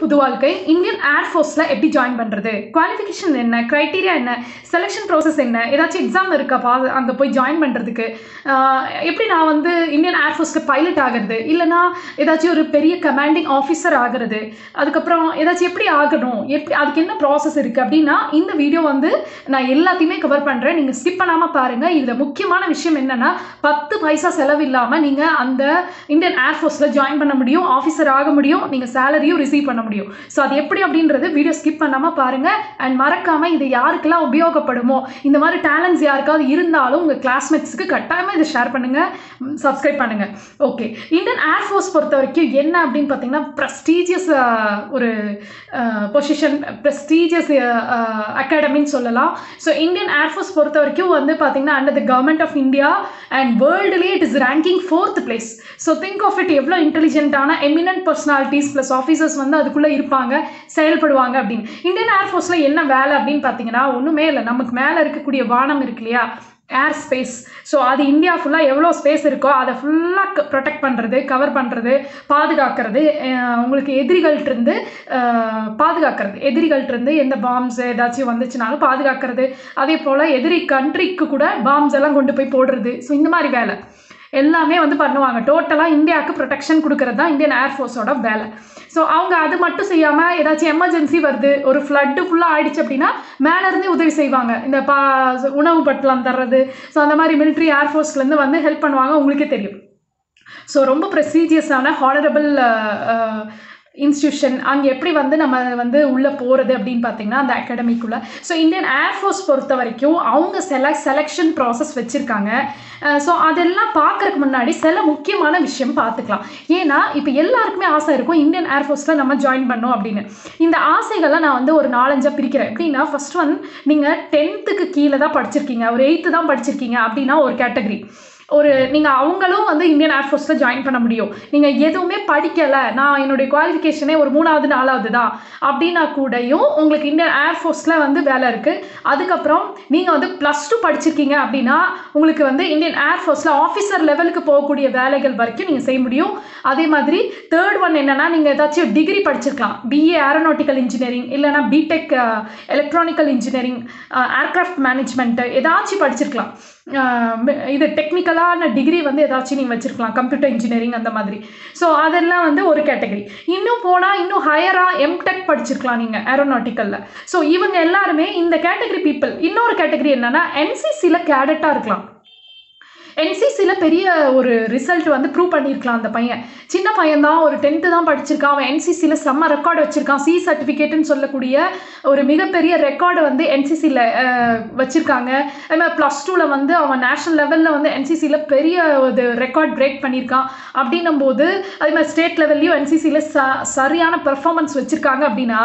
புது வாழ்க்கை இந்தியன் ஏர்ஃபோர்ஸில் எப்படி ஜாயின் பண்ணுறது குவாலிஃபிகேஷன் என்ன? க்ரைட்டீரியா என்ன? செலெக்ஷன் ப்ராசஸ் என்ன? ஏதாச்சும் எக்ஸாம் இருக்கா? பா அங்கே போய் ஜாயின் பண்ணுறதுக்கு எப்படி நான் வந்து இந்தியன் ஏர்ஃபோர்ஸ்க்கு பைலட் ஆகிறது? இல்லைனா ஏதாச்சும் ஒரு பெரிய கமாண்டிங் ஆஃபீஸர் ஆகிறது? அதுக்கப்புறம் ஏதாச்சும் எப்படி ஆகணும்? எப்படி அதுக்கு என்ன ப்ராசஸ் இருக்குது அப்படின்னா இந்த வீடியோ வந்து நான் எல்லாத்தையுமே கவர் பண்ணுறேன் நீங்கள் ஸ்கிப் பண்ணாமல் பாருங்கள் இதில் முக்கியமான விஷயம் என்னென்னா பத்து பைசா செலவு இல்லாமல் நீங்கள் அந்த இந்தியன் ஏர்ஃபோர்ஸில் ஜாயின் பண்ண முடியும் ஆஃபீஸர் ஆக முடியும் நீங்கள் சேலரியும் ரிசீவ் பண்ண முடியும். ஸோ அது எப்படி அப்படின்றது வீடியோ ஸ்கிப் பண்ணாமல் பாருங்கள் அண்ட் மறக்காமல் இது யாருக்கெல்லாம் உபயோகப்படுமோ இந்த மாதிரி டேலண்ட்ஸ் யாருக்காவது இருந்தாலும் உங்கள் கிளாஸ்மேட்ஸுக்கு கட்டாயமாக இதை ஷேர் பண்ணுங்கள் சப்ஸ்கிரைப் பண்ணுங்கள் ஓகே இந்தியன் ஏர்ஃபோர்ஸ் பொறுத்த வரைக்கும் என்ன அப்படின்னு பார்த்தீங்கன்னா ப்ரெஸ்டீஜியஸ் ஒரு பொசிஷன் ப்ரெஸ்டீஜியஸ் அகாடமின்னு சொல்லலாம். ஸோ இந்தியன் ஏர்ஃபோர்ஸ் பொறுத்த வரைக்கும் வந்து பார்த்தீங்கன்னா under the government of India and வேர்ல்டுலேயே it is ranking fourth place so think of it எவ்வளோ இன்டெலிஜென்ட்டான எமினன்ட் பர்சனாலிட்டிஸ் ப்ளஸ் ஆஃபீஸர்ஸ் வந்து அதுக்குள்ளே இருப்பாங்க செயல்படுவாங்க அப்படின்னு. இந்தியன் ஏர்ஃபோர்ஸில் என்ன வேலை அப்படின்னு பார்த்தீங்கன்னா ஒன்றுமே இல்லை. நமக்கு மேலே இருக்கக்கூடிய வானம் இருக்கு இல்லையா? ஏர் ஸ்பேஸ் ஸோ அது இந்தியா ஃபுல்லாக எவ்வளோ ஸ்பேஸ் இருக்கோ அதை ஃபுல்லாக ப்ரொடெக்ட் பண்ணுறது கவர் பண்ணுறது பாதுகாக்கிறது உங்களுக்கு எதிரிகள்கிட்டருந்து பாதுகாக்கிறது. எதிரிகள்கிட்டருந்து எந்த பாம்ஸ் ஏதாச்சும் வந்துச்சுனாலும் பாதுகாக்கிறது. அதே போல் எதிரி கண்ட்ரிக்கு கூட பாம்ஸ் எல்லாம் கொண்டு போய் போடுறது. ஸோ இந்த மாதிரி வேலை. எல்லாமே வந்து பண்ணுவாங்க. டோட்டலாக இந்தியாவுக்கு ப்ரொடெக்ஷன் கொடுக்கறது தான் இந்தியன் ஏர்ஃபோர்ஸோட வேலை. ஸோ அவங்க அது மட்டும் செய்யாமல் ஏதாச்சும் எமர்ஜென்சி வருது ஒரு ஃப்ளட்டு ஃபுல்லாக ஆயிடுச்சு அப்படின்னா மேலேருந்தே உதவி செய்வாங்க. இந்த பா உணவு பட்டலாம் தர்றது ஸோ அந்த மாதிரி மிலிட்ரி ஏர்ஃபோர்ஸ்லேருந்து வந்து ஹெல்ப் பண்ணுவாங்க உங்களுக்கே தெரியும். ஸோ ரொம்ப ப்ரெசீஜியஸான ஹானரபிள் இன்ஸ்டியூஷன் அங்கே எப்படி வந்து நம்ம வந்து உள்ளே போகிறது அப்படின்னு பார்த்தீங்கன்னா அந்த அகாடமிக்குள்ளே ஸோ இந்தியன் ஏர்ஃபோர்ஸ் பொறுத்த வரைக்கும் அவங்க செல செலெக்ஷன் ப்ராசஸ் வச்சுருக்காங்க. ஸோ அதெல்லாம் பார்க்குறதுக்கு முன்னாடி சில முக்கியமான விஷயம் பார்த்துக்கலாம் ஏன்னா இப்போ எல்லாருக்குமே ஆசை இருக்கும் இந்தியன் ஏர்ஃபோர்ஸில் நம்ம ஜாயின் பண்ணோம் அப்படின்னு. இந்த ஆசைகள்லாம் நான் வந்து ஒரு நாலஞ்சாக பிரிக்கிறேன். எப்படின்னா ஃபஸ்ட் ஒன் நீங்கள் டென்த்துக்கு கீழே தான் படிச்சிருக்கீங்க. ஒரு எயித்து தான் படிச்சிருக்கீங்க அப்படின்னா ஒரு கேட்டகரி ஒரு நீங்கள் அவங்களும் வந்து இந்தியன் ஏர்ஃபோர்ஸில் ஜாயின் பண்ண முடியும். நீங்கள் எதுவுமே படிக்கலை. நான் என்னுடைய குவாலிஃபிகேஷனே ஒரு மூணாவது நாலாவது தான் அப்படின்னா கூடயும் உங்களுக்கு இந்தியன் ஏர்ஃபோர்ஸில் வந்து வேலை இருக்குது அதுக்கப்புறம் நீங்கள் வந்து ப்ளஸ் டூ படிச்சிருக்கீங்க அப்படின்னா உங்களுக்கு வந்து இந்தியன் ஏர்ஃபோர்ஸில் ஆஃபீஸர் லெவலுக்கு போகக்கூடிய வேலைகள் வரைக்கும் நீங்கள் செய்ய முடியும். அதே மாதிரி தேர்ட் ஒன் என்னென்னா நீங்கள் ஏதாச்சும் டிகிரி படிச்சிருக்கலாம். பிஏ ஏரோநாட்டிக்கல் இன்ஜினியரிங் இல்லைனா BTech electronical engineering aircraft management ஏதாச்சும் படிச்சிருக்கலாம். இது டெக்னிக்கலான டிகிரி வந்து ஏதாச்சும் நீங்கள் வச்சுருக்கலாம். கம்ப்யூட்டர் இன்ஜினியரிங் அந்த மாதிரி. ஸோ அதெல்லாம் வந்து ஒரு கேட்டகரி இன்னும் போனால் இன்னும் ஹையராக எம்டெக் படிச்சிருக்கலாம் நீங்கள் ஏரோநாட்டிக்கலில் ஸோ இவங்க எல்லாருமே இந்த கேட்டகரி பீப்புள் இன்னொரு கேட்டகரி என்னென்னா என்சிசியில் கேடட்டாக இருக்கலாம். என்சிசியில் பெரிய ஒரு ரிசல்ட் வந்து ப்ரூவ் பண்ணியிருக்கலாம் அந்த பையன். சின்ன பையன் தான் ஒரு டென்த்து தான் படிச்சிருக்கான். அவன் என்சிசியில் செம்ம ரெக்கார்டு வச்சுருக்கான். சி சர்டிஃபிகேட்னு சொல்லக்கூடிய ஒரு மிகப்பெரிய ரெக்கார்டை வந்து என்சிசியில் வச்சுருக்காங்க. அதுமாதிரி ப்ளஸ் டூவில் வந்து அவன் நேஷனல் லெவலில் வந்து என்சிசியில் பெரிய ஒரு ரெக்கார்ட் பிரேக் பண்ணியிருக்கான் அப்படின்னும் போது அதே மாதிரி ஸ்டேட் லெவல்லையும் என்சிசியில் ச சரியான பெர்ஃபார்மன்ஸ் வச்சுருக்காங்க அப்படின்னா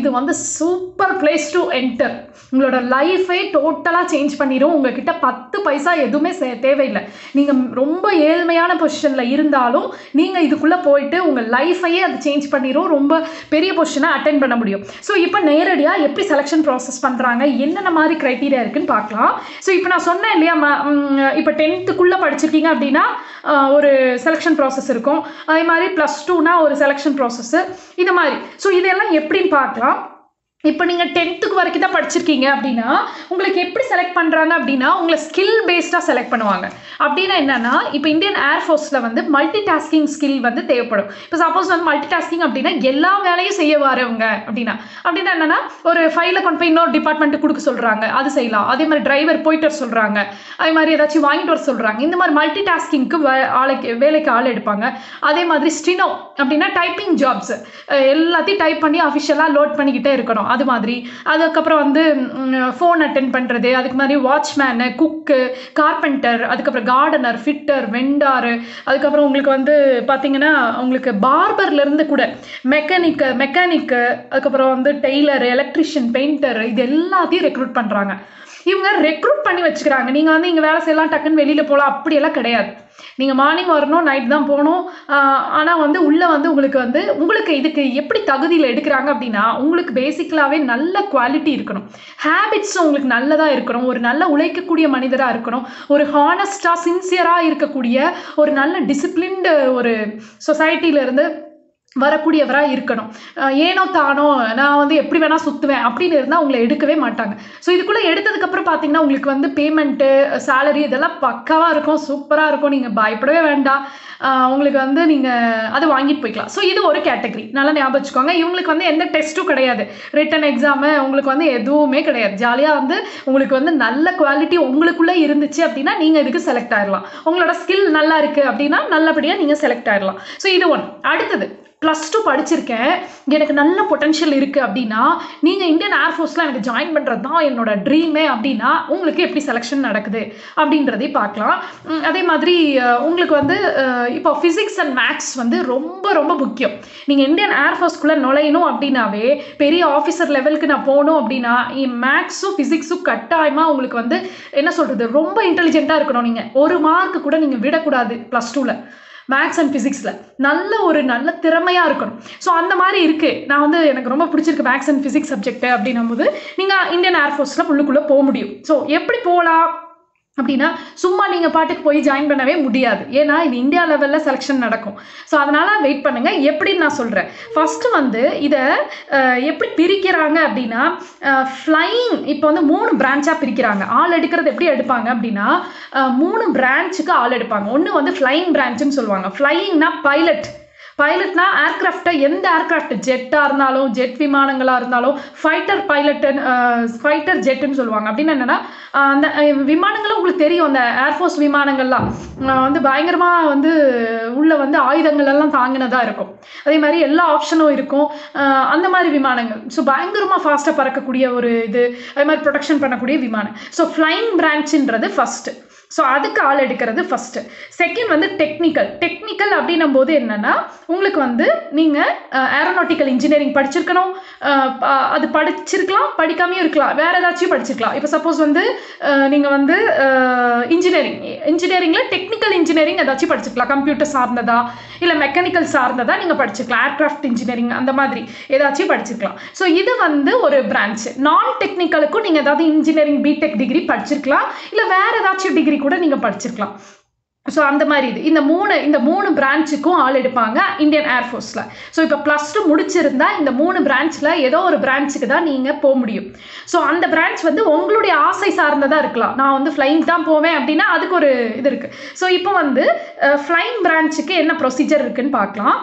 இது வந்து சூப்பர் பிளேஸ் டு என்டர் உங்களோட லைஃபே டோட்டலாக சேஞ்ச் பண்ணிடும் உங்ககிட்ட பத்து பைசா எதுவுமே தேவையில்லை. நீங்கள் ரொம்ப ஏழ்மையான பொசிஷனில் இருந்தாலும் நீங்கள் இதுக்குள்ளே போயிட்டு உங்கள் லைஃபையே அது சேஞ்ச் பண்ணிடும் ரொம்ப பெரிய பொசிஷனை அட்டன் பண்ண முடியும். ஸோ இப்போ நேரடியாக எப்படி செலெக்ஷன் ப்ராசஸ் பண்ணுறாங்க என்னென்ன மாதிரி க்ரைட்டீரியா இருக்குன்னு பார்க்கலாம். ஸோ இப்போ நான் சொன்னேன் இல்லையா இப்போ டென்த்துக்குள்ளே படிச்சிருக்கீங்க அப்படின்னா ஒரு செலெக்ஷன் ப்ராசஸ் இருக்கும். அதே மாதிரி ப்ளஸ் டூனா ஒரு செலெக்ஷன் ப்ராசஸ்ஸு இது மாதிரி. ஸோ இதெல்லாம் எப்படின்னு பார்க்கலாம். இப்போ நீங்கள் டென்த்துக்கு வரைக்கும் தான் படிச்சிருக்கீங்க அப்படின்னா உங்களுக்கு எப்படி செலக்ட் பண்ணுறாங்க அப்படின்னா உங்களை ஸ்கில் பேஸ்டாக செலக்ட் பண்ணுவாங்க. அப்படின்னா என்னென்னா இப்போ இந்தியன் ஏர்ஃபோர்ஸில் வந்து மல்டி டாஸ்கிங் ஸ்கில் வந்து தேவைப்படும். இப்போ சப்போஸ் வந்து மல்டி டாஸ்கிங் அப்படின்னா எல்லா வேலையும் செய்ய வரவங்க அப்படின்னா அப்படின்னா என்னென்னா ஒரு ஃபைலை கொண்டு போய் இன்னொரு டிபார்ட்மெண்ட்டு கொடுக்க சொல்கிறாங்க அது செய்யலாம். அதே மாதிரி டிரைவர் போயிட்டு வர சொல்கிறாங்க அதே மாதிரி ஏதாச்சும் வாங்கிட்டு வர சொல்கிறாங்க இந்த மாதிரி மல்டி டாஸ்கிங்க்கு ஆளுக்கு வேலைக்கு ஆள் எடுப்பாங்க. அதே மாதிரி ஸ்டினோ அப்படின்னா டைப்பிங் ஜாப்ஸ் எல்லாத்தையும் டைப் பண்ணி அஃபிஷியலாக லோட் பண்ணிக்கிட்டே இருக்கணும். அது மாதிரி. அதுக்கப்புறம் வந்து ஃபோன் அட்டென்ட் பண்ணுறது அதுக்கு மாதிரி வாட்ச்மேனு குக்கு கார்பெண்டர் அதுக்கப்புறம் கார்டனர் ஃபிட்டர் வெண்டாரு அதுக்கப்புறம் உங்களுக்கு வந்து பார்த்தீங்கன்னா உங்களுக்கு பார்பர்லேருந்து கூட மெக்கானிக்கு மெக்கானிக்கு அதுக்கப்புறம் வந்து டெய்லர் எலக்ட்ரிஷியன் பெயிண்டர் இது எல்லாத்தையும் ரெக்ரூட் பண்ணுறாங்க இவங்க ரெக்ரூட் பண்ணி வச்சுக்கிறாங்க. நீங்கள் வந்து இங்கே வேலை செய்யலாம் டக்குன்னு வெளியில் போகலாம் அப்படியெல்லாம் கிடையாது. நீங்கள் மார்னிங் வரணும் நைட் தான் போகணும். ஆனால் வந்து உள்ளே வந்து உங்களுக்கு வந்து உங்களுக்கு இதுக்கு எப்படி தகுதியில் எடுக்கிறாங்க அப்படின்னா உங்களுக்கு பேசிக்கலாகவே நல்ல குவாலிட்டி இருக்கணும். ஹேபிட்ஸும் உங்களுக்கு நல்லதாக இருக்கணும். ஒரு நல்ல உழைக்கக்கூடிய மனிதராக இருக்கணும். ஒரு ஹானஸ்டாக சின்சியராக இருக்கக்கூடிய ஒரு நல்ல டிசிப்ளின்டு ஒரு சொசைட்டியிலேருந்து வரக்கூடியவராக இருக்கணும். ஏனோ தானோ நான் வந்து எப்படி வேணால் சுற்றுவேன் அப்படின்னு இருந்தால் உங்களை எடுக்கவே மாட்டாங்க. ஸோ இதுக்குள்ளே எடுத்ததுக்கப்புறம் பார்த்தீங்கன்னா உங்களுக்கு வந்து பேமெண்ட்டு சேலரி இதெல்லாம் பக்காவாக இருக்கும் சூப்பராக இருக்கும். நீங்கள் பயப்படவே வேண்டாம். உங்களுக்கு வந்து நீங்கள் அதை வாங்கிட்டு போய்க்கலாம். ஸோ இது ஒரு கேட்டகரி நல்லா ஞாபகம் வச்சுக்கோங்க. இவங்களுக்கு வந்து எந்த டெஸ்ட்டும் கிடையாது. ரிட்டன் எக்ஸாமு உங்களுக்கு வந்து எதுவுமே கிடையாது. ஜாலியாக வந்து உங்களுக்கு வந்து நல்ல குவாலிட்டி உங்களுக்குள்ளே இருந்துச்சு அப்படின்னா நீங்கள் இதுக்கு செலக்ட் ஆயிடலாம் உங்களோட ஸ்கில் நல்லா இருக்குது அப்படின்னா நல்லபடியாக நீங்கள் செலக்ட் ஆயிடலாம் ஸோ இது ஒன்று அடுத்தது ப்ளஸ் டூ படிச்சிருக்கேன். எனக்கு நல்ல பொட்டன்ஷியல் இருக்குது அப்படின்னா நீங்கள் இந்தியன் ஏர்ஃபோர்ஸில் எனக்கு ஜாயின் பண்ணுறது தான் என்னோட ட்ரீமே அப்படின்னா உங்களுக்கு எப்படி செலெக்ஷன் நடக்குது அப்படின்றதையும் பார்க்கலாம். அதே மாதிரி உங்களுக்கு வந்து இப்போ ஃபிசிக்ஸ் அண்ட் மேக்ஸ் வந்து ரொம்ப ரொம்ப முக்கியம். நீங்கள் இந்தியன் ஏர்ஃபோர்ஸ்குள்ளே நுழையணும் அப்படின்னாவே பெரிய ஆஃபீஸர் லெவலுக்கு நான் போகணும் அப்படின்னா மேக்ஸும் ஃபிசிக்ஸும் கட்டாயமாக உங்களுக்கு வந்து என்ன சொல்கிறது ரொம்ப இன்டெலிஜென்ட்டாக இருக்கணும் நீங்கள் ஒரு மார்க் கூட நீங்கள் விடக்கூடாது ப்ளஸ் டூவில் மேக்ஸ் அண்ட் ஃபிசிக்ஸில் நல்ல ஒரு நல்ல திறமையாக இருக்கணும். ஸோ அந்த மாதிரி இருக்குது நான் வந்து எனக்கு ரொம்ப பிடிச்சிருக்கு மேக்ஸ் அண்ட் ஃபிசிக்ஸ் சப்ஜெக்ட் அப்படின்னும் போது நீங்கள் இந்தியன் ஏர்ஃபோர்ஸில் உள்ளுக்குள்ளே போக முடியும். ஸோ எப்படி போகலாம்? அப்படின்னா சும்மா நீங்கள் பாட்டுக்கு போய் ஜாயின் பண்ணவே முடியாது. ஏன்னா இது இந்தியா லெவலில் செலெக்ஷன் நடக்கும். ஸோ அதனால் வெயிட் பண்ணுங்கள் எப்படின்னு நான் சொல்கிறேன் ஃபஸ்ட்டு வந்து இதை எப்படி பிரிக்கிறாங்க அப்படின்னா ஃப்ளைங் இப்போ வந்து மூணு பிரான்ச்சாக பிரிக்கிறாங்க. ஆள் எடுக்கிறது எப்படி எடுப்பாங்க அப்படின்னா மூணு பிரான்ச்சுக்கு ஆள் எடுப்பாங்க. ஒன்று வந்து ஃப்ளைங் பிரான்ச்சுன்னு சொல்லுவாங்க. ஃப்ளையிங்னா பைலட் பைலட்னா ஏர்கிராஃப்டை எந்த ஏர்கிராஃப்ட் ஜெட்டாக இருந்தாலும் ஜெட் விமானங்களாக இருந்தாலும் ஃபைட்டர் பைலட்டு ஃபைட்டர் ஜெட்டுன்னு சொல்லுவாங்க. அப்படின்னு என்னென்னா அந்த விமானங்களும் உங்களுக்கு தெரியும். அந்த ஏர்ஃபோர்ஸ் விமானங்கள்லாம். வந்து பயங்கரமாக வந்து உள்ள வந்து ஆயுதங்கள் எல்லாம் தாங்கினதாக இருக்கும். அதே மாதிரி எல்லா ஆப்ஷனும் இருக்கும். அந்த மாதிரி விமானங்கள். ஸோ பயங்கரமாக ஃபாஸ்ட்டாக பறக்கக்கூடிய ஒரு இது. அதே மாதிரி ப்ரொடக்ஷன் பண்ணக்கூடிய விமானம். ஸோ ஃப்ளைங் பிரான்ச்சுன்றது ஃபஸ்ட்டு ஸோ அதுக்கு ஆள் எடுக்கிறது ஃபஸ்ட்டு செகண்ட் வந்து டெக்னிக்கல் டெக்னிக்கல் அப்படின்னும் போது என்னென்னா உங்களுக்கு வந்து நீங்கள் ஏரோனாட்டிக்கல் இன்ஜினியரிங் படிச்சிருக்கணும். அது படிச்சிருக்கலாம் படிக்காமையும் இருக்கலாம். வேறு ஏதாச்சும் படிச்சிருக்கலாம். இப்போ சப்போஸ் வந்து நீங்கள் வந்து இன்ஜினியரிங் இன்ஜினியரிங்கில் டெக்னிக்கல் இன்ஜினியரிங் ஏதாச்சும் படிச்சிருக்கலாம். கம்ப்யூட்டர் சார்ந்ததா இல்லை மெக்கானிக்கல் சார்ந்ததா நீங்கள் படிச்சிருக்கலாம். ஏர்க்ராஃப்ட் இன்ஜினியரிங் அந்த மாதிரி ஏதாச்சும் படிச்சிருக்கலாம். ஸோ இது வந்து ஒரு பிரான்ச் நான் டெக்னிக்கலுக்கும் நீங்கள் ஏதாவது இன்ஜினியரிங் பிடெக் டிகிரி படிச்சிருக்கலாம். இல்லை வேறு ஏதாச்சும் டிகிரி கூட நீங்கள் படிச்சிருக்கலாம். ஸோ அந்த மாதிரி இது. இந்த மூணு இந்த மூணு பிரான்ச்சுக்கும் ஆள் எடுப்பாங்க இந்தியன் ஏர்ஃபோர்ஸில் ஸோ இப்போ ப்ளஸ் டூ முடிச்சிருந்தா இந்த மூணு பிரான்ச்சில் ஏதோ ஒரு பிரான்ச்சுக்கு தான் நீங்கள் போக முடியும். ஸோ அந்த பிரான்ச் வந்து உங்களுடைய ஆசை சார்ந்ததாக இருக்கலாம். நான் வந்து ஃப்ளைங் தான் போவேன் அப்படின்னா அதுக்கு ஒரு இது இருக்குது ஸோ இப்போ வந்து ஃப்ளைங் பிரான்ச்சுக்கு என்ன ப்ரொசீஜர் இருக்குன்னு பார்க்கலாம்.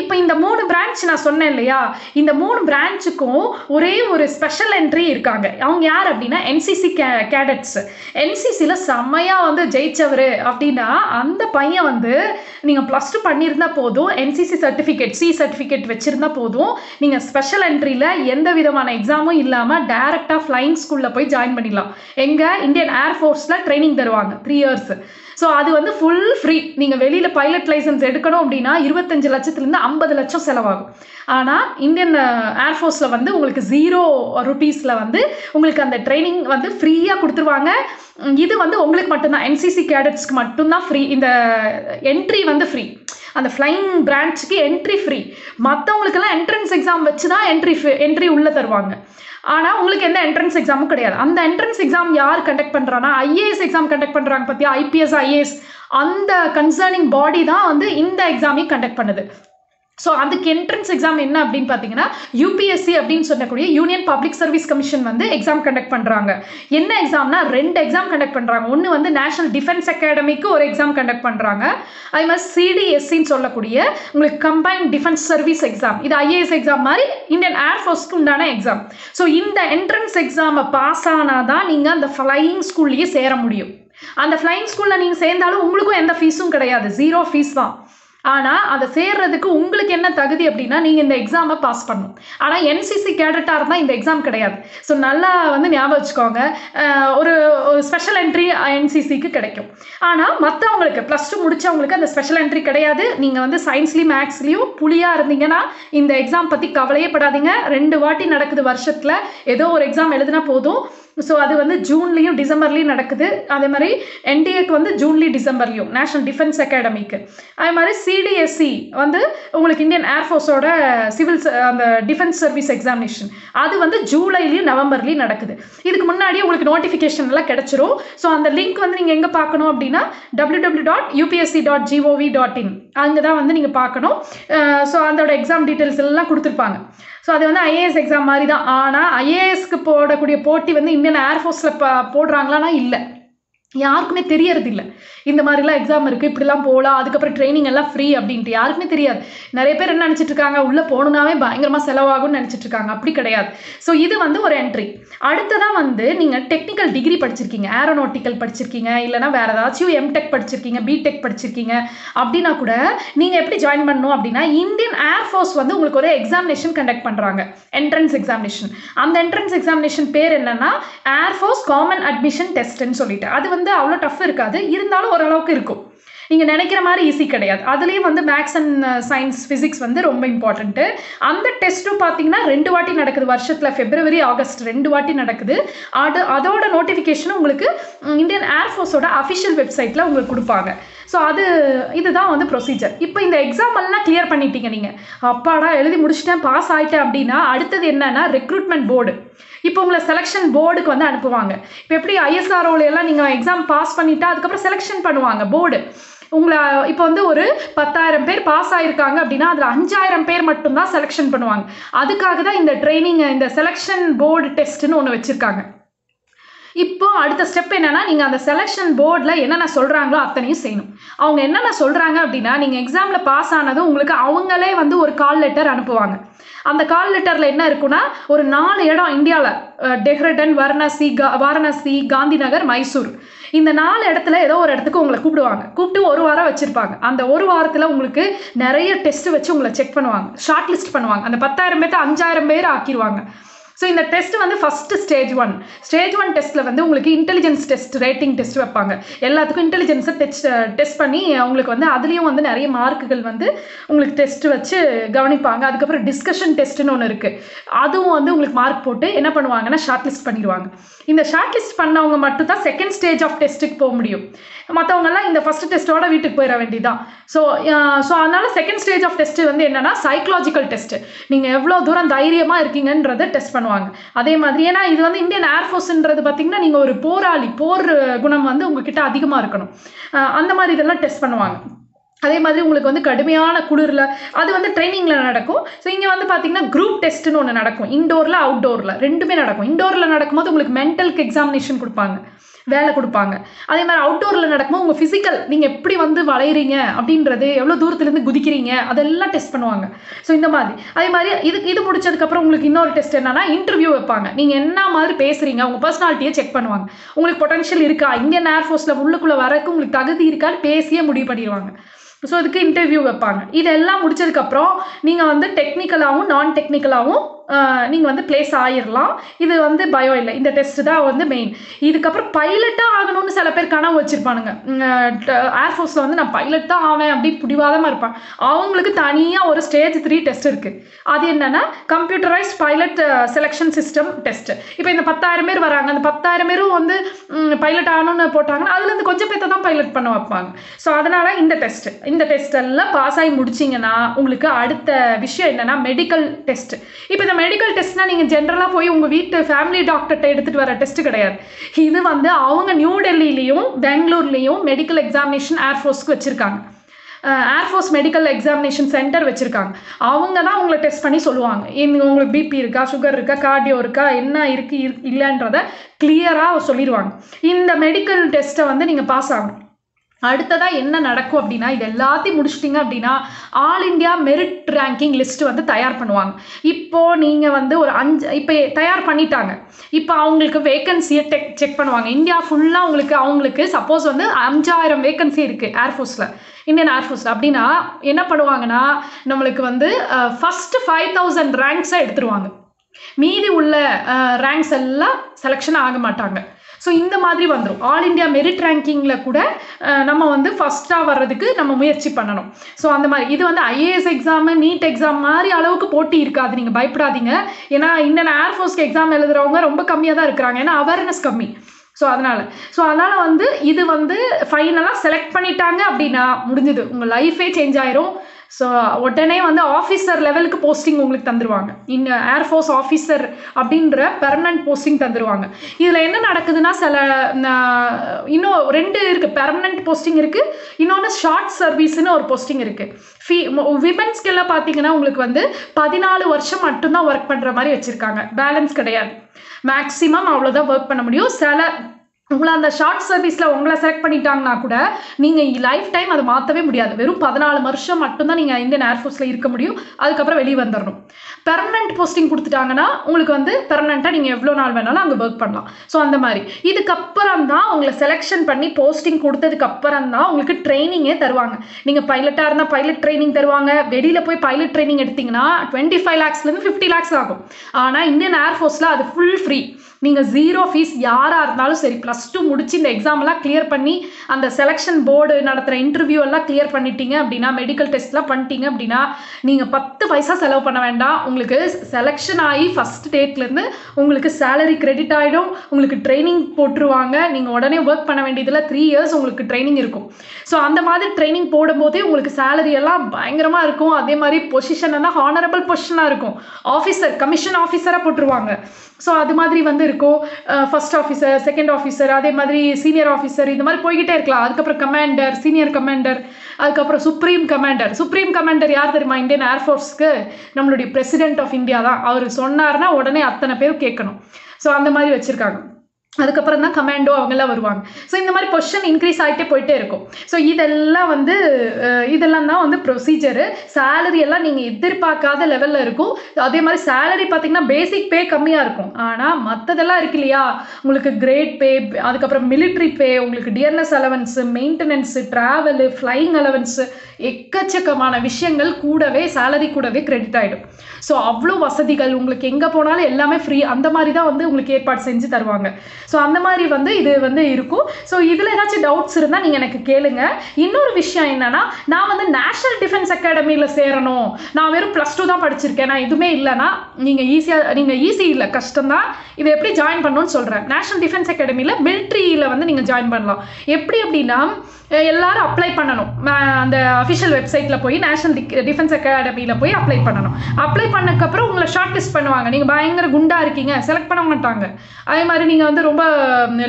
இப்போ இந்த மூணு பிரான்ச் நான் சொன்னேன் இல்லையா? இந்த மூணு பிரான்ச்சுக்கும் ஒரே ஒரு ஸ்பெஷல் என்ட்ரி இருக்காங்க. அவங்க யார் அப்படின்னா என்சிசி கே கேடட்ஸ் என்சிசியில் செம்மையாக வந்து ஜெயிச்சவர் அப்படின்னா அந்த பையன் வந்து நீங்கள் ப்ளஸ் டூ பண்ணியிருந்தால் போதும் என்சிசி சர்டிஃபிகேட் சி சர்டிஃபிகேட் வச்சுருந்தா போதும் நீங்கள் ஸ்பெஷல் என்ட்ரியில் எந்த விதமான எக்ஸாமும் இல்லாமல் டேரெக்டாக ஃப்ளைங் ஸ்கூலில் போய் ஜாயின் பண்ணிடலாம். எங்கள் இந்தியன் ஏர்ஃபோர்ஸில் ட்ரைனிங் தருவாங்க த்ரீ இயர்ஸ் ஸோ அது வந்து ஃபுல் ஃப்ரீ நீங்கள் வெளியில் பைலட் லைசன்ஸ் எடுக்கணும் அப்படின்னா இருபத்தஞ்சு லட்சத்துலேருந்து ஐம்பது லட்சம் செலவாகும். ஆனால் இந்தியன் ஏர்ஃபோர்ஸில் வந்து உங்களுக்கு ஜீரோ ருபீஸில் வந்து உங்களுக்கு அந்த ட்ரைனிங் வந்து ஃப்ரீயாக கொடுத்துருவாங்க. இது வந்து உங்களுக்கு மட்டும்தான். என்சிசி கேடட்ஸ்க்கு மட்டும்தான் ஃப்ரீ இந்த என்ட்ரி வந்து ஃப்ரீ அந்த ஃப்ளைங் பிரான்ச்சுக்கு என்ட்ரி ஃப்ரீ மற்றவங்களுக்கெல்லாம் என்ட்ரன்ஸ் எக்ஸாம் வச்சு தான் என்ட்ரி என்ட்ரி உள்ளே தருவாங்க. ஆனால் உங்களுக்கு எந்த என்ட்ரன்ஸ் எக்ஸாமும் கிடையாது. அந்த என்ட்ரன்ஸ் எக்ஸாம் யார் கண்டக்ட் பண்ணுறான்னா ஐஏஎஸ் எக்ஸாம் கண்டக்ட் பண்ணுறாங்க பார்த்தியா ஐபிஎஸ் ஐஏஎஸ் அந்த கன்சர்னிங் பாடி தான் வந்து இந்த எக்ஸாமையும் கண்டக்ட் பண்ணுது. ஸோ அதுக்கு என்ட்ரன்ஸ் எக்ஸாம் என்ன அப்படின்னு பார்த்தீங்கன்னா யூபிஎஸ்சி அப்படின்னு சொல்லக்கூடிய யூனியன் பப்ளிக் சர்வீஸ் கமிஷன் வந்து எக்ஸாம் கண்டக்ட் பண்ணுறாங்க என்ன எக்ஸாம்னா ரெண்டு எக்ஸாம் கண்டக்ட் பண்ணுறாங்க ஒன்று வந்து நேஷனல் டிஃபென்ஸ் அகாடமிக்கு ஒரு எக்ஸாம் கண்டக்ட் பண்ணுறாங்க அதே மாதிரி சிடிஎஸ்சின்னு சொல்லக்கூடிய உங்களுக்கு கம்பைன் டிஃபென்ஸ் சர்வீஸ் எக்ஸாம் இது ஐஏஎஸ் எக்ஸாம் மாதிரி இந்தியன் ஏர்ஃபோர்ஸ்க்கு உண்டான எக்ஸாம் ஸோ இந்த என்ட்ரன்ஸ் எக்ஸாமை பாஸ் ஆனால் தான் நீங்கள் அந்த ஃப்ளையிங் ஸ்கூல்லையே சேர முடியும். அந்த ஃப்ளையிங் ஸ்கூலில் நீங்கள் சேர்ந்தாலும் உங்களுக்கும் எந்த ஃபீஸும் கிடையாது. ஜீரோ ஃபீஸ் தான். ஆனால் அதை சேர்றதுக்கு உங்களுக்கு என்ன தகுதி அப்படின்னா நீங்கள் இந்த எக்ஸாமை பாஸ் பண்ணணும். ஆனால் என்சிசி கேடட்டாக இருந்தால் இந்த எக்ஸாம் கிடையாது. ஸோ நல்லா வந்து ஞாபகம் வச்சுக்கோங்க. ஒரு ஒரு ஸ்பெஷல் என்ட்ரி என்சிசிக்கு கிடைக்கும். ஆனால் மற்றவங்களுக்கு ப்ளஸ் டூ முடிச்சவங்களுக்கு அந்த ஸ்பெஷல் என்ட்ரி கிடையாது. நீங்கள் வந்து சயின்ஸ்லேயும் மேக்ஸ்லேயும் புலியாக இருந்தீங்கன்னா இந்த எக்ஸாம் பற்றி கவலையே படாதீங்க. ரெண்டு வாட்டி நடக்குது வருஷத்தில். ஏதோ ஒரு எக்ஸாம் எழுதினா போதும். ஸோ அது வந்து ஜூன்லேயும் டிசம்பர்லேயும் நடக்குது. அதே மாதிரி என்டிஏக்கு வந்து ஜூன்லேயும் டிசம்பர்லேயும் நேஷனல் டிஃபென்ஸ் அகாடமிக்கு அதே மாதிரி சிடிஎஸ்சி வந்து உங்களுக்கு இந்தியன் ஏர்ஃபோர்ஸோட சிவில் அந்த டிஃபென்ஸ் சர்வீஸ் எக்ஸாமினேஷன் அது வந்து ஜூலைலையும் நவம்பர்லேயும் நடக்குது. இதுக்கு முன்னாடியே உங்களுக்கு நோட்டிஃபிகேஷன் எல்லாம் கிடச்சிரும். ஸோ அந்த லிங்க் வந்து நீங்கள் எங்கே பார்க்கணும் அப்படின்னா W W dot UPSC dot G O V dot in அங்கே தான் வந்து நீங்கள் பார்க்கணும். ஸோ அதோட எக்ஸாம் டீட்டெயில்ஸ் எல்லாம் கொடுத்துருப்பாங்க. ஸோ அது வந்து ஐஏஎஸ் எக்ஸாம் மாதிரி தான் ஆனால் ஐஏஎஸ்க்கு போடக்கூடிய போட்டி வந்து இந்தியன் ஏர்ஃபோர்ஸில் ப போடுறாங்களான்னா இல்லை. யாருக்குமே தெரியறது இல்லை இந்த மாதிரிலாம் எக்ஸாம் இருக்குது இப்படிலாம் போகலாம் அதுக்கப்புறம் ட்ரைனிங் எல்லாம் ஃப்ரீ அப்படின்ட்டு யாருக்குமே தெரியாது. நிறைய பேர் என்ன நினச்சிட்டு இருக்காங்க உள்ளே போகணுன்னாவே பயங்கரமாக செலவாகும்னு நினச்சிட்டு இருக்காங்க. அப்படி கிடையாது. ஸோ இது வந்து ஒரு என்ட்ரி அடுத்ததாக வந்து நீங்கள் டெக்னிக்கல் டிகிரி படிச்சிருக்கீங்க ஏரோநாட்டிக்கல் படிச்சிருக்கீங்க இல்லைனா வேறு ஏதாச்சும் எம்டெக் படிச்சிருக்கீங்க பிடெக் படிச்சிருக்கீங்க அப்படின்னா கூட நீங்கள் எப்படி ஜாயின் பண்ணணும் அப்படின்னா இந்தியன் ஏர்ஃபோர்ஸ் வந்து உங்களுக்கு ஒரு எக்ஸாமினேஷன் கண்டக்ட் பண்ணுறாங்க என்ட்ரன்ஸ் எக்ஸாமினேஷன் அந்த என்ட்ரன்ஸ் எக்ஸாமினேஷன் பேர் என்னன்னா ஏர்ஃபோர்ஸ் காமன் அட்மிஷன் டெஸ்ட்னு சொல்லிட்டு. அது வந்து அவ்வளோ டஃப் இருக்காது. இருந்தாலும் ஓரளவுக்கு இருக்கும். நீங்கள் நினைக்கிற மாதிரி ஈஸி கிடையாது. அதுலேயும் வந்து மேக்ஸ் அண்ட் சயின்ஸ் ஃபிசிக்ஸ் வந்து ரொம்ப இம்பார்ட்டண்ட்டு அந்த டெஸ்ட்டும் பார்த்தீங்கன்னா ரெண்டு வாட்டி நடக்குது. வருஷத்தில் ஃபெப்ரவரி ஆகஸ்ட் ரெண்டு வாட்டி நடக்குது. அது அதோட நோட்டிஃபிகேஷனும் உங்களுக்கு இந்தியன் ஏர்ஃபோர்ஸோட அஃபிஷியல் வெப்சைட்டில் உங்களுக்கு கொடுப்பாங்க. ஸோ அது இதுதான் வந்து ப்ரொசீஜர் இப்போ இந்த எக்ஸாம் எல்லாம் கிளியர் பண்ணிட்டீங்க நீங்கள் அப்பாடா எழுதி முடிச்சிட்டேன் பாஸ் ஆகிட்டேன் அப்படின்னா அடுத்தது என்னன்னா ரெக்ரூட்மெண்ட் போர்டு இப்போ உங்களை செலெக்ஷன் போர்டுக்கு வந்து அனுப்புவாங்க. இப்போ எப்படி ஐஎஸ்ஆர்ஓல எல்லாம் நீங்கள் எக்ஸாம் பாஸ் பண்ணிட்டா அதுக்கப்புறம் செலெக்ஷன் பண்ணுவாங்க போர்டு உங்களை இப்போ வந்து ஒரு பத்தாயிரம் பேர் பாஸ் ஆயிருக்காங்க அப்படின்னா அதில் அஞ்சாயிரம் பேர் மட்டும்தான் செலெக்ஷன் பண்ணுவாங்க. அதுக்காக தான் இந்த ட்ரைனிங் இந்த செலெக்ஷன் போர்டு டெஸ்ட்னு ஒன்று வச்சுருக்காங்க. இப்போ அடுத்த ஸ்டெப் என்னன்னா நீங்கள் அந்த செலெக்ஷன் போர்டில் என்னென்ன சொல்கிறாங்களோ அத்தனையும் செய்யணும். அவங்க என்னென்ன சொல்கிறாங்க அப்படின்னா நீங்கள் எக்ஸாமில் பாஸ் ஆனதும் உங்களுக்கு அவங்களே வந்து ஒரு கால் லெட்டர் அனுப்புவாங்க. அந்த கால் லெட்டரில் என்ன இருக்குன்னா ஒரு நாலு இடம் இந்தியாவில் டெஹ்ரடன் வாரணாசி கா வாரணாசி காந்தி நகர் மைசூர். இந்த நாலு இடத்துல ஏதோ ஒரு இடத்துக்கு உங்களை கூப்பிடுவாங்க. கூப்பிட்டு ஒரு வாரம் வச்சுருப்பாங்க. அந்த ஒரு வாரத்தில் உங்களுக்கு நிறைய டெஸ்ட் வச்சு உங்களை செக் பண்ணுவாங்க. ஷார்ட் லிஸ்ட் பண்ணுவாங்க. அந்த பத்தாயிரம் பேர்த்து அஞ்சாயிரம் பேர் ஆக்கிடுவாங்க ஸோ இந்த டெஸ்ட் வந்து first stage one stage one டெஸ்ட்டில் வந்து உங்களுக்கு இன்டெலிஜென்ஸ் டெஸ்ட் ரேட்டிங் டெஸ்ட் வைப்பாங்க. எல்லாத்துக்கும் இன்டெலிஜென்ஸை டெஸ்ட் டெஸ்ட் பண்ணி உங்களுக்கு வந்து அதுலேயும் வந்து நிறைய மார்க்குகள் வந்து உங்களுக்கு டெஸ்ட் வச்சு கவனிப்பாங்க. அதுக்கப்புறம் டிஸ்கஷன் டெஸ்ட்டுன்னு ஒன்று இருக்குது அதுவும் வந்து உங்களுக்கு மார்க் போட்டு என்ன பண்ணுவாங்கன்னா ஷார்ட் லிஸ்ட் பண்ணிடுவாங்க. இந்த ஷார்ட் லிஸ்ட் பண்ணவங்க மட்டும் தான் செகண்ட் ஸ்டேஜ் ஆஃப் டெஸ்ட்டுக்கு போக முடியும். மற்றவங்கெல்லாம் இந்த ஃபஸ்ட் டெஸ்ட்டோட வீட்டுக்கு போயிட வேண்டியதான் ஸோ ஸோ அதனால் செகண்ட் ஸ்டேஜ் ஆஃப் டெஸ்ட் வந்து என்னென்னா சைக்கலாஜிக்கல் டெஸ்ட்டு நீங்கள் எவ்வளோ தூரம் தைரியமாக இருக்கீங்கன்றதை டெஸ்ட் பண்ணுவாங்க. அதே மாதிரி ஏன்னா இது வந்து இந்தியன் ஏர்ஃபோர்ஸ்ன்றது பார்த்தீங்கன்னா நீங்கள் ஒரு போராளி போர் குணம் வந்து உங்ககிட்ட அதிகமாக இருக்கணும். அந்த மாதிரி இதெல்லாம் டெஸ்ட் பண்ணுவாங்க. அதே மாதிரி உங்களுக்கு வந்து கடுமையான குளிரில் அது வந்து ட்ரைனிங்கில் நடக்கும். ஸோ இங்கே வந்து பார்த்தீங்கன்னா குரூப் டெஸ்ட்டுன்னு ஒன்று நடக்கும். இன்டோரில் அவுட்டோரில் ரெண்டுமே நடக்கும். இண்டோரில் நடக்கும்போது உங்களுக்கு மென்டலுக்கு எக்ஸாமினேஷன் கொடுப்பாங்க. வேலை கொடுப்பாங்க. அதே மாதிரி அவுட்டோரில் நடக்கும்போது உங்கள் ஃபிசிக்கல் நீங்கள் எப்படி வந்து வளையிறீங்க அப்படின்றது எவ்வளோ தூரத்துலேருந்து குதிக்கிறீங்க? அதெல்லாம் டெஸ்ட் பண்ணுவாங்க. ஸோ இந்த மாதிரி. அதே மாதிரி இது இது முடிச்சதுக்கப்புறம் உங்களுக்கு இன்னொரு டெஸ்ட் என்னன்னா இன்டர்வியூ வைப்பாங்க. நீங்கள் என்ன மாதிரி பேசுகிறீங்க உங்கள் பர்சனாலிட்டியை செக் பண்ணுவாங்க. உங்களுக்கு பொட்டன்ஷியல் இருக்கா? இந்தியன் ஏர்ஃபோர்ஸில் உள்ளுக்குள்ளே வரக்கு உங்களுக்கு தகுதி இருக்கான்னு பேசியே முடிவு பண்ணிடுவாங்க. ஸோ அதுக்கு இன்டர்வியூ வைப்பாங்க. இதெல்லாம் முடிச்சதுக்கப்புறம் நீங்கள் வந்து டெக்னிக்கலாகவும் நான் டெக்னிக்கலாகவும் நீங்கள் வந்து பிளேஸ் ஆயிடலாம் இது வந்து பயம் இல்லை. இந்த டெஸ்ட் தான் வந்து மெயின் இதுக்கப்புறம் பைலட்டாக ஆகணும்னு சில பேர் கனவு வச்சுருப்பானுங்க. ஏர்ஃபோர்ஸில் வந்து நான் பைலட் தான் ஆவேன் அப்படி பிடிவாதமாக இருப்பேன். அவங்களுக்கு தனியாக ஒரு ஸ்டேஜ் த்ரீ டெஸ்ட் இருக்குது அது என்னென்னா computerised pilot selection system test இப்போ இந்த பத்தாயிரம் பேர் வராங்க. அந்த பத்தாயிரம் பேரும் வந்து பைலட் ஆகணும்னு போட்டாங்கன்னா அதுலேருந்து கொஞ்சம் பேர்த்த தான் பைலட் பண்ண வைப்பாங்க. ஸோ அதனால் இந்த டெஸ்ட் இந்த டெஸ்ட் எல்லாம் பாஸ் ஆகி முடிச்சிங்கன்னா உங்களுக்கு அடுத்த விஷயம் என்னென்னா மெடிக்கல் டெஸ்ட் இப்போ இந்த மெடிக்கல் டெஸ்ட்னா நீங்கள் ஜென்ரலாக போய் உங்கள் வீட்டு ஃபேமிலி டாக்டர்கிட்ட எடுத்துகிட்டு வர டெஸ்ட் கிடையாது. இது வந்து அவங்க நியூ டெல்லியிலையும் பெங்களூர்லேயும் மெடிக்கல் எக்ஸாமினேஷன் ஏர்ஃபோர்ஸ்க்கு வச்சுருக்காங்க. ஏர்ஃபோர்ஸ் மெடிக்கல் எக்ஸாமினேஷன் சென்டர் வச்சுருக்காங்க. அவங்க தான் உங்களை டெஸ்ட் பண்ணி சொல்லுவாங்க. இந்த உங்களுக்கு பிபி இருக்கா சுகர் இருக்கா கார்டியோ இருக்கா என்ன இருக்குது இல்லைன்றத கிளியராக சொல்லிடுவாங்க இந்த மெடிக்கல் டெஸ்ட்டை வந்து நீங்கள் பாஸ் ஆகணும். அடுத்ததாக என்ன நடக்கும் அப்படின்னா இது எல்லாத்தையும் முடிச்சிட்டிங்க அப்படின்னா all India merit ranking list வந்து தயார் பண்ணுவாங்க. இப்போது நீங்கள் வந்து ஒரு அஞ்சு இப்போ தயார் பண்ணிட்டாங்க. இப்போ அவங்களுக்கு வேக்கன்சியை டெக் செக் பண்ணுவாங்க. இந்தியா ஃபுல்லாக உங்களுக்கு அவங்களுக்கு சப்போஸ் வந்து அஞ்சாயிரம் வேக்கன்சி இருக்குது ஏர்ஃபோர்ஸில் இந்தியன் ஏர்ஃபோர்ஸில் அப்படின்னா என்ன பண்ணுவாங்கன்னா நம்மளுக்கு வந்து ஃபஸ்ட்டு ஃபைவ் தௌசண்ட் ரேங்க்ஸை எடுத்துருவாங்க. மீதி உள்ள ரேங்க்ஸ் எல்லாம் செலெக்ஷன் ஆக மாட்டாங்க. ஸோ இந்த மாதிரி வந்துடும் ஆல் இந்தியா மெரிட் ரேங்கிங்கில் கூட நம்ம வந்து ஃபஸ்ட்டாக வர்றதுக்கு நம்ம முயற்சி பண்ணணும். ஸோ அந்த மாதிரி இது வந்து ஐஏஎஸ் எக்ஸாமு நீட் எக்ஸாம் மாதிரி அளவுக்கு போட்டி இருக்காது. நீங்கள் பயப்படாதீங்க. ஏன்னா இந்தியன் ஏர்ஃபோர்ஸ்க்கு எக்ஸாம் எழுதுறவங்க ரொம்ப கம்மியாக தான் இருக்கிறாங்க. ஏன்னா அவேர்னஸ் கம்மி. ஸோ அதனால். ஸோ அதனால் வந்து இது வந்து ஃபைனலாக செலக்ட் பண்ணிட்டாங்க அப்படின்னா முடிஞ்சது. உங்கள் லைஃபே சேஞ்ச் ஆயிரும். ஸோ உடனே வந்து ஆஃபீஸர் லெவலுக்கு போஸ்டிங் உங்களுக்கு தந்துருவாங்க. இந்த ஏர்ஃபோர்ஸ் ஆஃபீஸர் அப்படின்ற பெர்மனன்ட் போஸ்டிங் தந்துருவாங்க. இதில் என்ன நடக்குதுன்னா சில இன்னும் ரெண்டு இருக்குது பெர்மனன்ட் போஸ்டிங் இருக்குது இன்னொன்று ஷார்ட் சர்வீஸ்னு ஒரு போஸ்டிங் இருக்குது ஃபீ விமென்ஸ்கெல்லாம் பார்த்தீங்கன்னா உங்களுக்கு வந்து பதினாலு வருஷம் மட்டும்தான் ஒர்க் பண்ணுற மாதிரி வச்சுருக்காங்க. பேலன்ஸ் கிடையாது. மேக்ஸிமம் அவ்வளோதான் ஒர்க் பண்ண முடியும். சில உங்களை அந்த ஷார்ட் சர்வீஸில் உங்களை செலக்ட் பண்ணிட்டாங்கன்னா கூட நீங்கள் லைஃப் டைம் அதை மாற்றவே முடியாது. வெறும் பதினாலு வருஷம் மட்டும்தான் நீங்கள் இந்தியன் ஏர்ஃபோர்ஸில் இருக்க முடியும். அதுக்கப்புறம் வெளியே வந்துடணும் பெர்மனன்ட் போஸ்டிங் கொடுத்துட்டாங்கன்னா உங்களுக்கு வந்து பெர்மனண்ட்டாக நீங்கள் எவ்வளோ நாள் வேணாலும் அங்கே ஒர்க் பண்ணலாம். ஸோ அந்த மாதிரி. இதுக்கப்புறம் தான் உங்களை செலெக்ஷன் பண்ணி போஸ்டிங் கொடுத்ததுக்கப்புறம் தான் உங்களுக்கு ட்ரைனிங்கே தருவாங்க. நீங்கள் பைலட்டாக இருந்தால் பைலட் ட்ரைனிங் தருவாங்க. வெளியில் போய் பைலட் ட்ரைனிங் எடுத்தீங்கன்னா டுவெண்ட்டி ஃபைவ் லேக்ஸ்லேருந்து ஃபிஃப்டி லேக்ஸ் ஆகும். ஆனால் இந்தியன் ஏர்ஃபோர்ஸில் அது ஃபுல் ஃப்ரீ நீங்கள் ஜீரோ ஃபீஸ் யாராக இருந்தாலும் சரி ப்ளஸ் டூ முடிச்சு இந்த எக்ஸாம்லாம் கிளியர் பண்ணி அந்த செலெக்ஷன் போர்டு நடத்துகிற இன்டர்வியூ எல்லாம் கிளியர் பண்ணிட்டீங்க அப்படின்னா மெடிக்கல் டெஸ்ட்லாம் பண்ணிட்டீங்க அப்படின்னா நீங்கள் பத்து பைசா செலவு பண்ண வேண்டாம். உங்களுக்கு செலெக்ஷன் ஆகி ஃபஸ்ட் டேட்லேருந்து உங்களுக்கு சேலரி கிரெடிட் ஆகிடும் உங்களுக்கு ட்ரைனிங் போட்டுருவாங்க. நீங்கள் உடனே ஒர்க் பண்ண வேண்டியதில் த்ரீ இயர்ஸ் உங்களுக்கு ட்ரைனிங் இருக்கும். ஸோ அந்த மாதிரி ட்ரைனிங் போடும்போதே உங்களுக்கு சேலரி எல்லாம் பயங்கரமாக இருக்கும். அதே மாதிரி பொசிஷன் எல்லாம் ஹானரபிள் பொசிஷனாக இருக்கும். ஆஃபீஸர் கமிஷன் ஆஃபீஸராக போட்டுருவாங்க. ஸோ அது மாதிரி வந்து இருக்கும் ஃபர்ஸ்ட் ஆஃபீஸர் செகண்ட் ஆஃபீஸர் அதே மாதிரி சீனியர் ஆஃபீஸர் இந்த மாதிரி போய்கிட்டே இருக்கலாம். அதுக்கப்புறம் கமாண்டர் சீனியர் கமாண்டர் அதுக்கப்புறம் சுப்ரீம் கமாண்டர் சுப்ரீம் கமாண்டர் யார் தெரியுமா? இந்தியன் ஏர்ஃபோர்ஸ்க்கு நம்மளுடைய பிரசிடென்ட் ஆஃப் இந்தியா தான். அவர் சொன்னார்னா உடனே அத்தனை பேர் கேட்கணும். ஸோ அந்த மாதிரி வச்சுருக்காங்க. அதுக்கப்புறம் தான் கமாண்டோ அவங்கெல்லாம் வருவாங்க. ஸோ இந்த மாதிரி பொஷன் இன்க்ரீஸ் ஆகிட்டே போயிட்டே இருக்கும். ஸோ இதெல்லாம் வந்து இதெல்லாம் தான் வந்து ப்ரொசீஜரு சேலரி எல்லாம் நீங்கள் எதிர்பார்க்காத லெவலில் இருக்கும். அதே மாதிரி சேலரி பார்த்தீங்கன்னா பேசிக் பே கம்மியாக இருக்கும். ஆனால் மற்றதெல்லாம் இருக்கு இல்லையா? உங்களுக்கு கிரேட் பே அதுக்கப்புறம் மிலிட்ரி பே உங்களுக்கு dearness allowance maintenance travel flying allowance எக்கச்சக்கமான விஷயங்கள் கூடவே சேலரி கூடவே கிரெடிட் ஆகிடும் ஸோ அவ்வளோ வசதிகள் உங்களுக்கு எங்கே போனாலும் எல்லாமே ஃப்ரீ அந்த மாதிரி தான் வந்து உங்களுக்கு ஏற்பாடு செஞ்சு தருவாங்க. ஸோ அந்த மாதிரி வந்து இது வந்து இருக்கும். ஸோ இதில் ஏதாச்சும் டவுட்ஸ் இருந்தால் நீங்கள் எனக்கு கேளுங்க. இன்னொரு விஷயம் என்னன்னா நான் வந்து நேஷனல் டிஃபென்ஸ் அகாடமியில் சேரணும். நான் வெறும் ப்ளஸ் டூ தான் படிச்சிருக்கேன். நான் எதுவுமே இல்லைன்னா நீங்கள் ஈஸியாக நீங்கள் ஈஸி இல்லை கஷ்டம்தான். இதை எப்படி ஜாயின் பண்ணணும்னு சொல்கிறேன் நேஷனல் டிஃபென்ஸ் அகாடமியில் மிலிட்ரியில் வந்து நீங்கள் ஜாயின் பண்ணலாம். எப்படி அப்படின்னா எல்லாரும் அப்ளை பண்ணணும். அந்த அஃபிஷியல் வெப்சைட்டில் போய் நேஷனல் டிஃபென்ஸ் அகாடமியில் போய் அப்ளை பண்ணணும். அப்ளை பண்ணக்கப்புறம் உங்களை ஷார்ட் லிஸ்ட் பண்ணுவாங்க. நீங்கள் பயங்கர குண்டாக இருக்கீங்க. செலக்ட் பண்ண மாட்டாங்க. அதே மாதிரி நீங்கள் வந்து ரொம்ப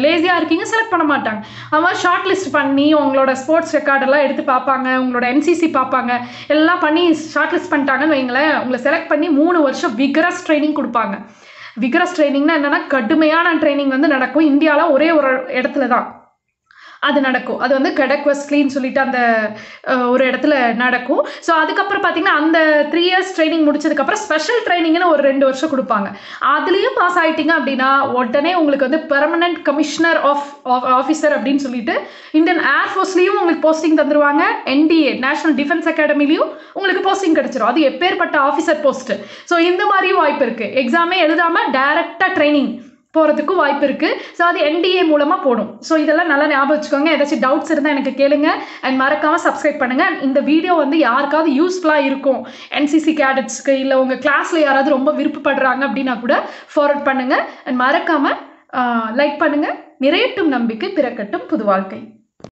லேசியாக இருக்கீங்க செலக்ட் பண்ண மாட்டாங்க. அவன் ஷார்ட் லிஸ்ட் பண்ணி உங்களோட ஸ்போர்ட்ஸ் ரெக்கார்டெல்லாம் எடுத்து பார்ப்பாங்க உங்களோட என்சிசி பார்ப்பாங்க எல்லாம் பண்ணி ஷார்ட் லிஸ்ட் பண்ணிட்டாங்கன்னு வைங்களேன் உங்களை செலக்ட் பண்ணி மூணு வருஷம் விகரஸ் ட்ரைனிங் கொடுப்பாங்க. விகரஸ் ட்ரைனிங்னா என்னென்னா கடுமையான ட்ரைனிங் வந்து நடக்கும். இந்தியாவில் ஒரே ஒரு இடத்துல தான் அது நடக்கும். அது வந்து கடக் வெஸ்ட்லின்னு சொல்லிட்டு அந்த ஒரு இடத்துல நடக்கும். ஸோ அதுக்கப்புறம் பார்த்தீங்கன்னா அந்த த்ரீ இயர்ஸ் ட்ரைனிங் முடிச்சதுக்கப்புறம் ஸ்பெஷல் ட்ரைனிங்னு ஒரு ரெண்டு வருஷம் கொடுப்பாங்க. அதுலேயும் பாஸ் ஆகிட்டீங்க அப்படின்னா உடனே உங்களுக்கு வந்து பெர்மனன்ட் கமிஷனர் ஆஃப் ஆஃபீஸர் அப்படின்னு சொல்லிட்டு இந்தியன் ஏர்ஃபோர்ஸ்லேயும் உங்களுக்கு போஸ்டிங் தந்துருவாங்க. என்டிஏ நேஷனல் டிஃபென்ஸ் அகாடமிலையும் உங்களுக்கு போஸ்டிங் கிடைச்சிரும். அது எப்பேற்பட்ட ஆஃபீஸர் போஸ்ட்டு ஸோ இந்த மாதிரியும் வாய்ப்பு இருக்குது எக்ஸாமே எழுதாமல் டைரெக்டாக ட்ரைனிங் போகிறதுக்கும் வாய்ப்பு இருக்குது ஸோ அது என்டிஏ மூலமாக போடும். ஸோ இதெல்லாம் நல்லா ஞாபகம் வச்சுக்கோங்க. ஏதாச்சும் டவுட்ஸ் இருந்தால் எனக்கு கேளுங்க. அண்ட் மறக்காமல் சப்ஸ்கிரைப் பண்ணுங்கள் இந்த வீடியோ வந்து யாருக்காவது யூஸ்ஃபுல்லாக இருக்கும். என்சிசி கேடட்ஸ்க்கு இல்லை உங்கள் கிளாஸில் யாராவது ரொம்ப விருப்பப்படுறாங்க அப்படின்னா கூட ஃபார்வர்ட் பண்ணுங்கள் அண்ட் மறக்காமல் லைக் பண்ணுங்கள் நிறையட்டும் நம்பிக்கை பிறக்கட்டும் புது வாழ்க்கை.